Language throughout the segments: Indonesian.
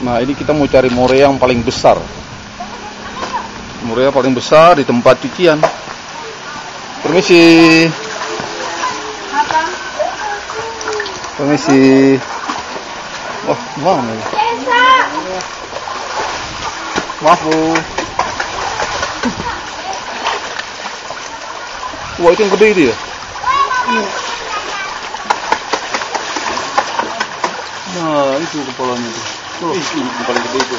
Nah ini kita mau cari morea yang paling besar. Morea paling besar di tempat cucian. Permisi. Permisi. Wah, mana ya? Maaf bu. Wah itu yang gede itu ya? Nah itu kepalanya tuh. Tuh, yang paling gede itu.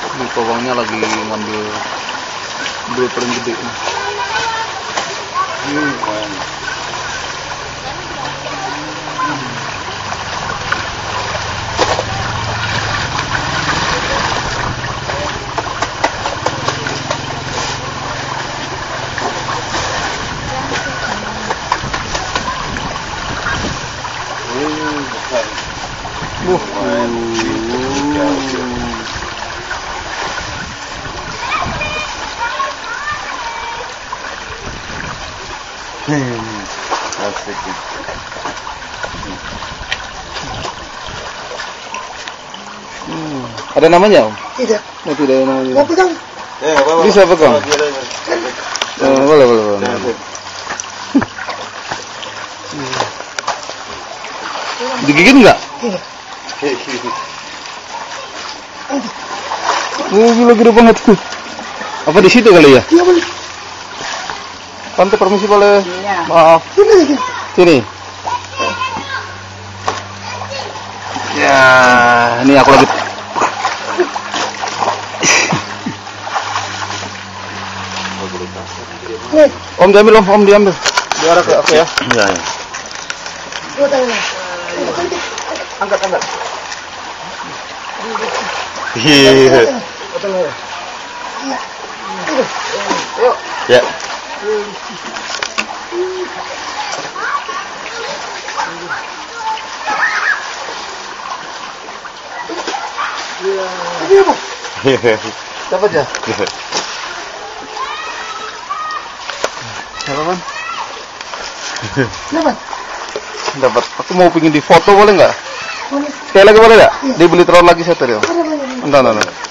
Ini pawangnya lagi ngambil dua paling gede. nih. Hmm, Wah, Asik. Hmm. Ada namanya om? Tidak. Oh, tidak ada namanya. Mau pegang? Eh. Bisa pegang? Oh, Eh, boleh, boleh, boleh. Nah, bu. Digigit nggak? Tidak. Oh, gila gede banget tuh. Apa di situ kali ya? Iya boleh. Tante permisi boleh? Iya. Maaf. Sini lagi. Sini. Ya, ini aku lagi. Nih, Om diambil om, om diambil. Biar aku, aku ya. Iya, iya. tangan. Angkat, angkat. Iya. Ya. Ini apa? Dapat ya? Dapat kan? Dapat. Dapat. Aku mau pingin di foto boleh nggak? Sekali lagi boleh nggak? Dibeli telur lagi satu dia. Entar, entar, entar.